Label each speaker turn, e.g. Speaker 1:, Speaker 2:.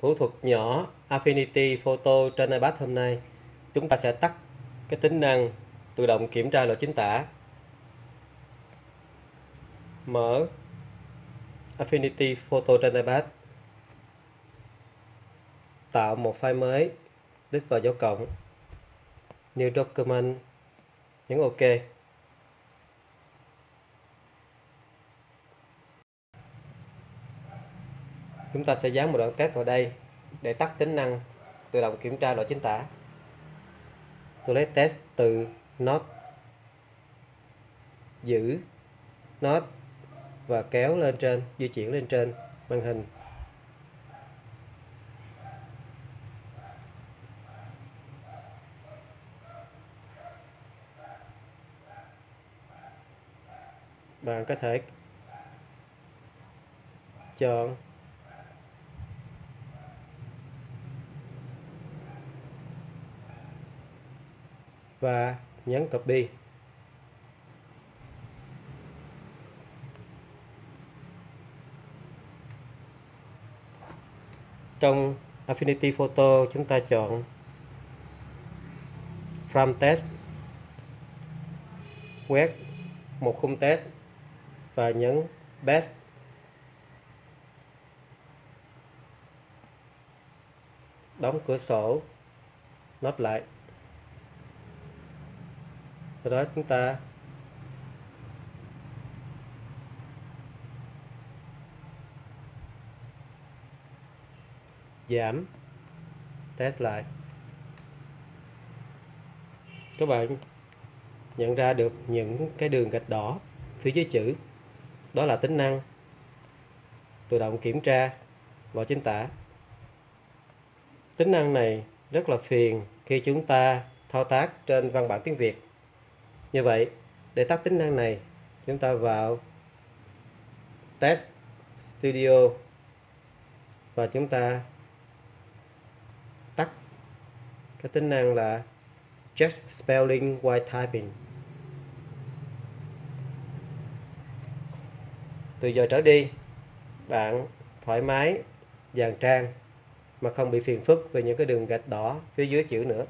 Speaker 1: thủ thuật nhỏ Affinity Photo trên iPad hôm nay. Chúng ta sẽ tắt cái tính năng tự động kiểm tra lỗi chính tả. Mở Affinity Photo trên iPad. Tạo một file mới click vào dấu cộng. New Document. Nhấn OK. Chúng ta sẽ dán một đoạn test vào đây để tắt tính năng tự động kiểm tra lỗi chính tả. Tôi lấy test từ not giữ not và kéo lên trên, di chuyển lên trên màn hình. Bạn có thể chọn và nhấn copy trong Affinity Photo, chúng ta chọn Frame Test quét một khung test và nhấn Best. Đóng cửa sổ, nốt lại sau đó, chúng ta. Giảm. Test lại. Các bạn nhận ra được những cái đường gạch đỏ phía dưới chữ. Đó là tính năng tự động kiểm tra và chính tả. Tính năng này rất là phiền khi chúng ta thao tác trên văn bản tiếng Việt như vậy, để tắt tính năng này, chúng ta vào test studio và chúng ta tắt cái tính năng là check spelling while typing. Từ giờ trở đi, bạn thoải mái, dàn trang mà không bị phiền phức về những cái đường gạch đỏ phía dưới chữ nữa.